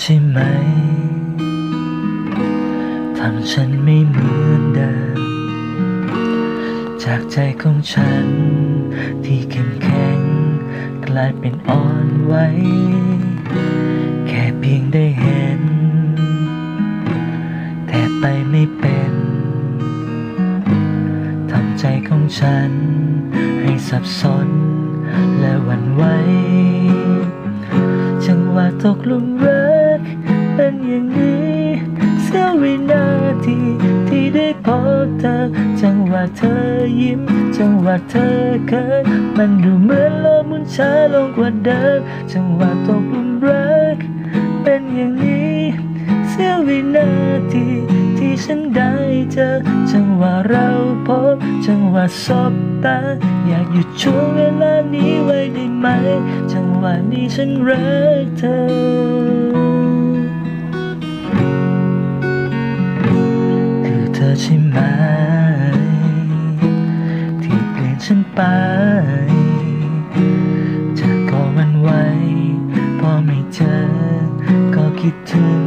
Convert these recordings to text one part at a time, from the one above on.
ใช่ไหม ทำฉันไม่เหมือนเดิม จากใจของฉัน ที่เข้มแข็ง กลายเป็นอ่อนไหว แค่เพียงได้เห็น แต่ไปไม่เป็น ทำใจของฉัน ให้สับสน และหวั่นไหวจังหวะตกหลุมรัก จังหวะเธอยิ้ม จังหวะเธอเขินมันดูเหมือนโลกมุนช้าลงกว่าเดิม จังหวะตกหลุมรัก เป็นอย่างนี้ เสี้ยววินาทีที่ฉันได้เจอ จังหวะเราพบ จังหวะสบตา อยากหยุดช่วงเวลานี้ไว้ได้ไหม จังหวะนี้ฉันรักเธอเธอใช่ไหม ไปจากก็วันไหวพอไม่เจอ ก็คิดถึง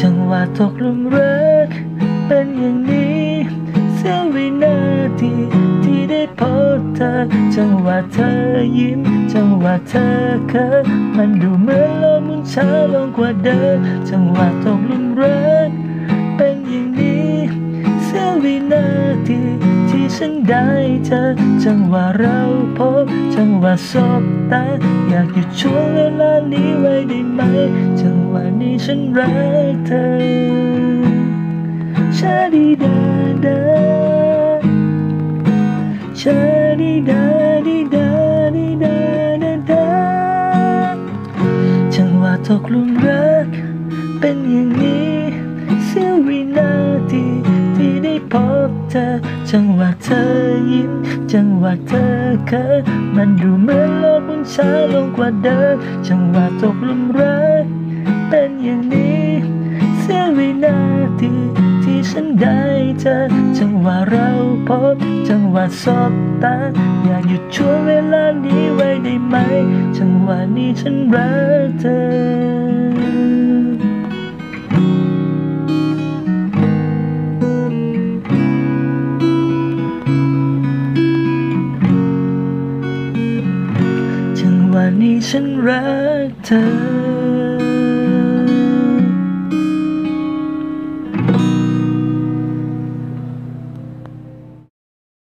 จังหวะตกหลุมรัก เป็นอย่างนี้เสียววินาทีที่ได้พบเธอ จังหวะเธอยิ้ม จังหวะเธอเขิมันดูเหมือนลกหมุนช้าลงกว่าเดิมจังหวะตกหลุมรัก ฉันได้เจอจังหวะเราพบ จังหวะสบตา อยากหยุดช่วงเวลานี้ไว้ได้ไหม จังหวะนี้ฉันรักเธอชาดีดาดาชาดีดาดีดาดีดาดาดาจังหวะตกหลุมรัก เป็นอย่างนี้เสี้ยววินาที ได้พบเธอ จังหวะเธอยิ้ม จังหวะเธอเขินมันดูเหมือนโลกมุนช้าลงกว่าเดิมจังหวะตกหลุมรัก เป็นอย่างนี้ เสียวินาทีที่ฉันได้เจอจังหวะเราพบ จังหวะสบตา อยากหยุดช่วงเวลานี้ไว้ได้ไหม จังหวะนี้ฉันรักเธอ วะนี้ฉันรักเธอ